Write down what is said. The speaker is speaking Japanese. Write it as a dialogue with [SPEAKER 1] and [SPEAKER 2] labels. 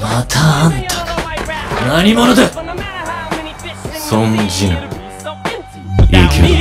[SPEAKER 1] またあんたか。何者だ。存じぬ。いけ